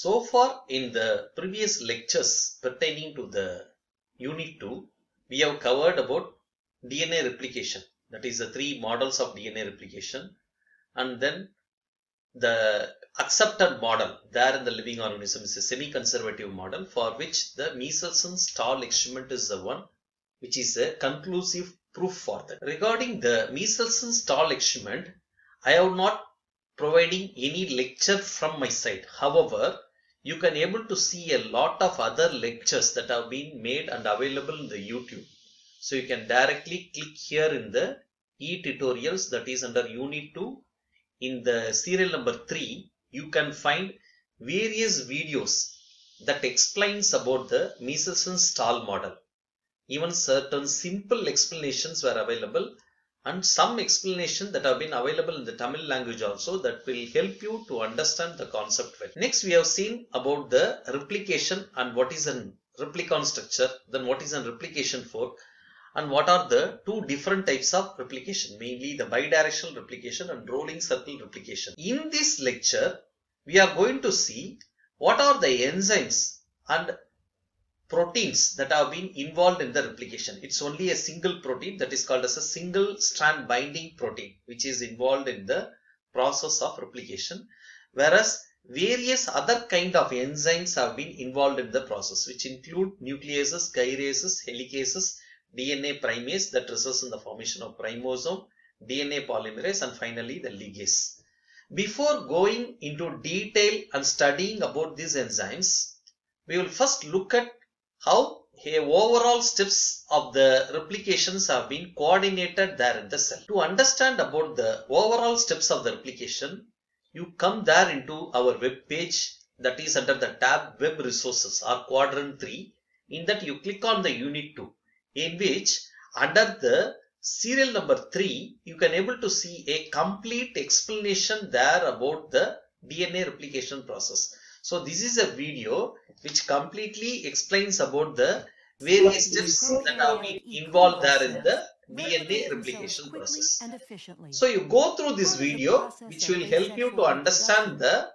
So far in the previous lectures pertaining to the unit 2, we have covered about DNA replication. That is the three models of DNA replication and then the accepted model there in the living organism is a semi-conservative model for which the Meselson-Stahl experiment is the one which is a conclusive proof for that. Regarding the Meselson-Stahl experiment, I have not providing any lecture from my side. However, you can able to see a lot of other lectures that have been made and available in the YouTube. So you can directly click here in the e-tutorials that is under unit 2 in the serial number 3 you can find various videos that explains about the Meselson-Stahl model. Even certain simple explanations were available and some explanation that have been available in the Tamil language also that will help you to understand the concept well. Next we have seen about the replication and what is an replicon structure, then what is a replication fork and what are the two different types of replication, mainly the bidirectional replication and rolling circle replication. In this lecture, we are going to see what are the enzymes and proteins that have been involved in the replication. It's only a single protein that is called as a single strand binding protein which is involved in the process of replication whereas various other kind of enzymes have been involved in the process which include nucleases, gyrases, helicases, DNA primase that results in the formation of primosome, DNA polymerase and finally the ligase. Before going into detail and studying about these enzymes, we will first look at how a overall steps of the replications have been coordinated there in the cell. To understand about the overall steps of the replication, you come there into our web page that is under the tab web resources or quadrant 3. In that you click on the unit 2 in which under the serial number 3 you can able to see a complete explanation there about the DNA replication process. So this is a video which completely explains about the various steps that are involved there in the DNA replication process. So you go through this video which will help you to understand the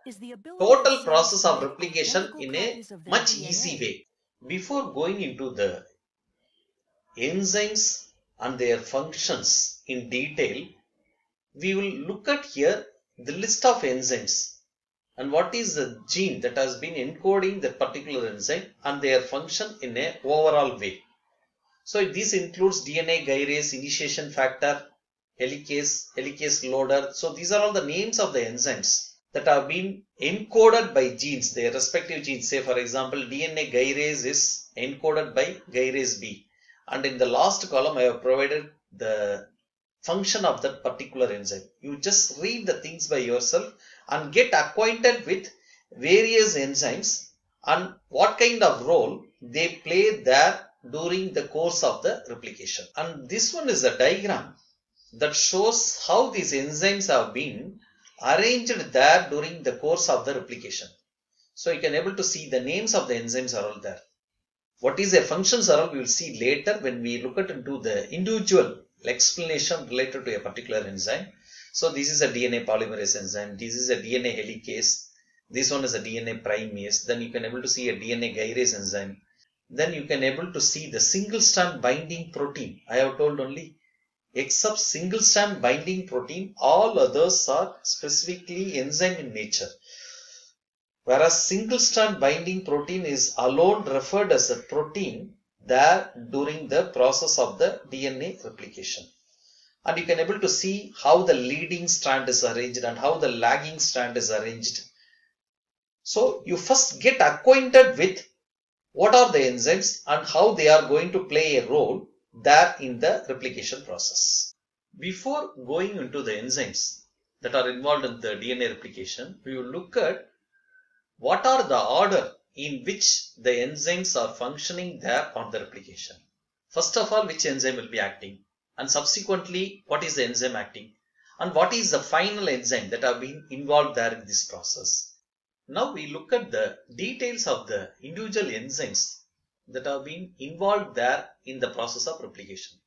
total process of replication in a much easy way. Before going into the enzymes and their functions in detail, we will look at here the list of enzymes and what is the gene that has been encoding that particular enzyme and their function in a overall way. So this includes DNA gyrase, initiation factor, helicase, helicase loader. So these are all the names of the enzymes that have been encoded by genes, their respective genes. Say for example, DNA gyrase is encoded by gyrase B and in the last column I have provided the function of that particular enzyme. You just read the things by yourself and get acquainted with various enzymes and what kind of role they play there during the course of the replication. And this one is a diagram that shows how these enzymes have been arranged there during the course of the replication. So you can able to see the names of the enzymes are all there. What is a functions are all we will see later when we look at into the individual explanation related to a particular enzyme. So this is a DNA polymerase enzyme. This is a DNA helicase. This one is a DNA primase. Then you can able to see a DNA gyrase enzyme. Then you can able to see the single strand binding protein. I have told only except single strand binding protein, all others are specifically enzyme in nature. Whereas single strand binding protein is alone referred as a protein there during the process of the DNA replication. And you can able to see how the leading strand is arranged and how the lagging strand is arranged. So you first get acquainted with what are the enzymes and how they are going to play a role there in the replication process. Before going into the enzymes that are involved in the DNA replication, we will look at what are the order in which the enzymes are functioning there on the replication. First of all, which enzyme will be acting and subsequently what is the enzyme acting and what is the final enzyme that have been involved there in this process. Now we look at the details of the individual enzymes that have been involved there in the process of replication.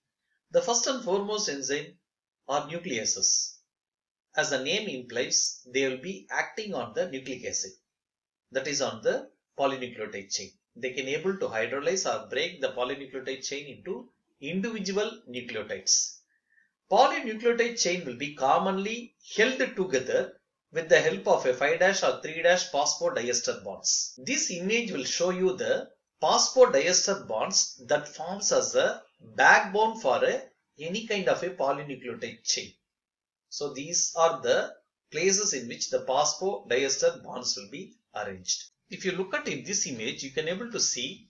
The first and foremost enzyme are nucleases. As the name implies, they will be acting on the nucleic acid. that is on the polynucleotide chain. They can able to hydrolyze or break the polynucleotide chain into individual nucleotides. Polynucleotide chain will be commonly held together with the help of a 5' or 3' phosphodiester bonds. This image will show you the phosphodiester bonds that forms as a backbone for a, any kind of a polynucleotide chain. So these are the places in which the phosphodiester bonds will be arranged. If you look at in this image, you can able to see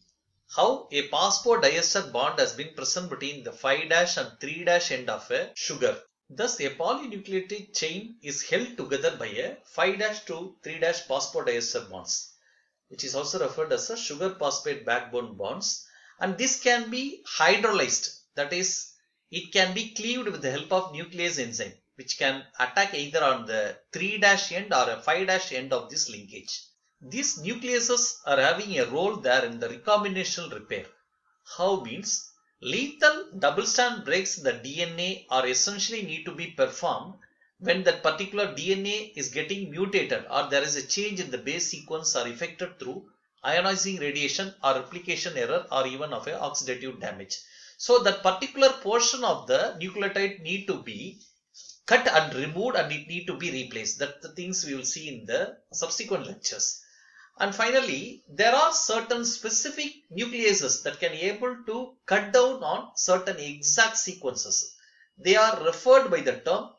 how a phosphodiester bond has been present between the 5' and 3' end of a sugar. Thus, a polynucleotide chain is held together by a 5' to 3' phosphodiester bonds, which is also referred as a sugar phosphate backbone bonds. And this can be hydrolyzed, that is, it can be cleaved with the help of nuclease enzyme, which can attack either on the 3' end or a 5' end of this linkage. These nucleases are having a role there in the recombinational repair. How means lethal double strand breaks in the DNA are essentially need to be performed when that particular DNA is getting mutated or there is a change in the base sequence or affected through ionizing radiation or replication error or even of a oxidative damage. So that particular portion of the nucleotide need to be cut and removed and it need to be replaced. That the things we will see in the subsequent lectures. And finally, there are certain specific nucleases that can able to cut down on certain exact sequences. They are referred by the term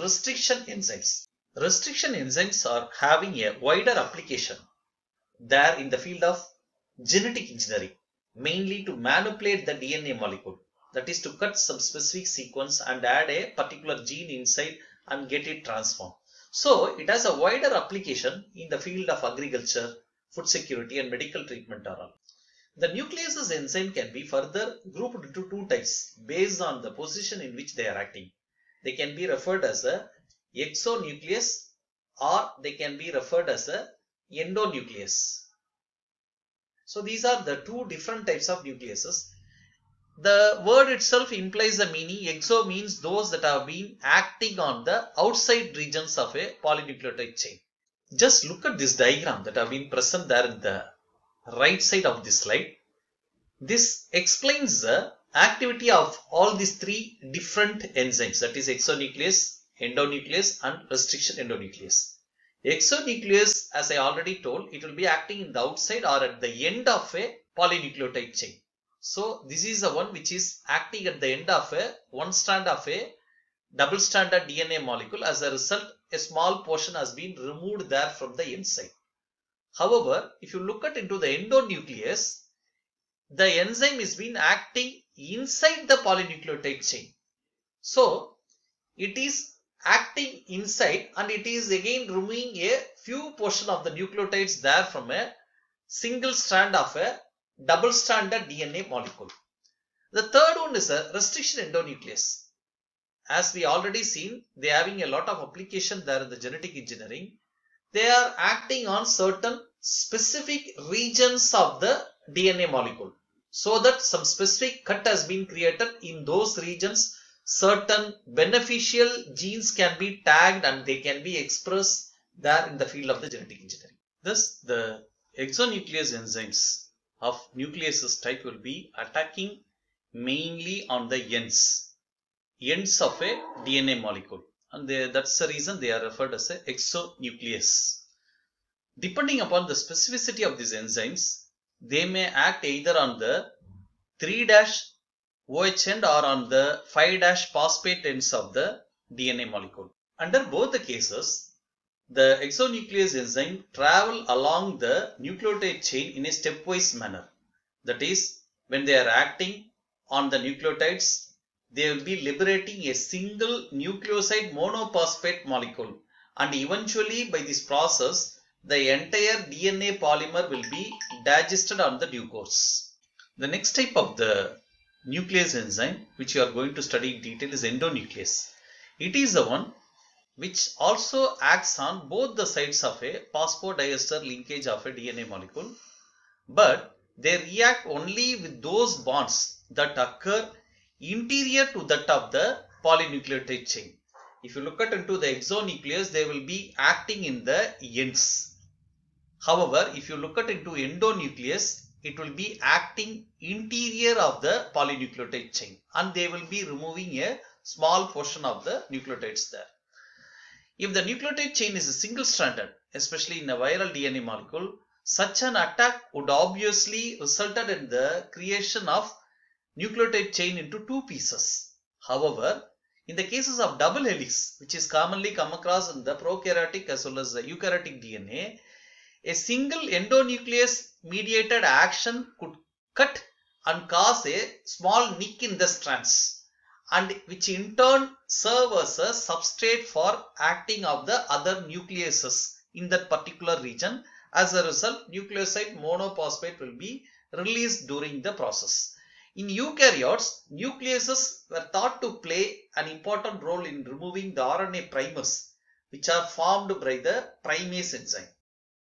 restriction enzymes. Restriction enzymes are having a wider application there in the field of genetic engineering, mainly to manipulate the DNA molecule. That is to cut some specific sequence and add a particular gene inside and get it transformed. So it has a wider application in the field of agriculture, food security and medical treatment are. The nucleases enzyme can be further grouped into two types based on the position in which they are acting. They can be referred as a exonuclease or they can be referred as a endonuclease. So these are the two different types of nucleases. The word itself implies a meaning. Exo means those that have been acting on the outside regions of a polynucleotide chain. Just look at this diagram that have been present there in the right side of this slide. This explains the activity of all these three different enzymes that is exonuclease, endonuclease and restriction endonuclease. Exonuclease as I already told it will be acting in the outside or at the end of a polynucleotide chain. So this is the one which is acting at the end of a one strand of a double stranded DNA molecule. As a result, a small portion has been removed there from the inside. However, if you look at into the endonuclease, the enzyme is been acting inside the polynucleotide chain. So it is acting inside and it is again removing a few portion of the nucleotides there from a single strand of a double stranded DNA molecule. The third one is a restriction endonuclease. As we already seen, they having a lot of application there in the genetic engineering. They are acting on certain specific regions of the DNA molecule. So that some specific cut has been created in those regions. Certain beneficial genes can be tagged and they can be expressed there in the field of the genetic engineering. Thus, the exonuclease enzymes of nucleases type will be attacking mainly on the ends, ends of a DNA molecule. And they, that's the reason they are referred as a exonuclease. Depending upon the specificity of these enzymes, they may act either on the 3' OH end or on the 5' phosphate ends of the DNA molecule. Under both the cases, the exonuclease enzyme travel along the nucleotide chain in a stepwise manner. That is, when they are acting on the nucleotides, they will be liberating a single nucleoside monophosphate molecule and eventually by this process, the entire DNA polymer will be digested on the due course. The next type of the nuclease enzyme which you are going to study in detail is endonuclease. It is the one which also acts on both the sides of a phosphodiester linkage of a DNA molecule but they react only with those bonds that occur interior to that of the polynucleotide chain. If you look at into the exonuclease, they will be acting in the ends. However, if you look at into endonuclease, it will be acting interior of the polynucleotide chain and they will be removing a small portion of the nucleotides there. If the nucleotide chain is a single stranded, especially in a viral DNA molecule, such an attack would obviously resulted in the creation of nucleotide chain into two pieces. However, in the cases of double helix, which is commonly come across in the prokaryotic as well as the eukaryotic DNA, a single endonuclease mediated action could cut and cause a small nick in the strands and which in turn serve as a substrate for acting of the other nucleases in that particular region. As a result, nucleoside monophosphate will be released during the process. In eukaryotes, nucleases were thought to play an important role in removing the RNA primers which are formed by the primase enzyme.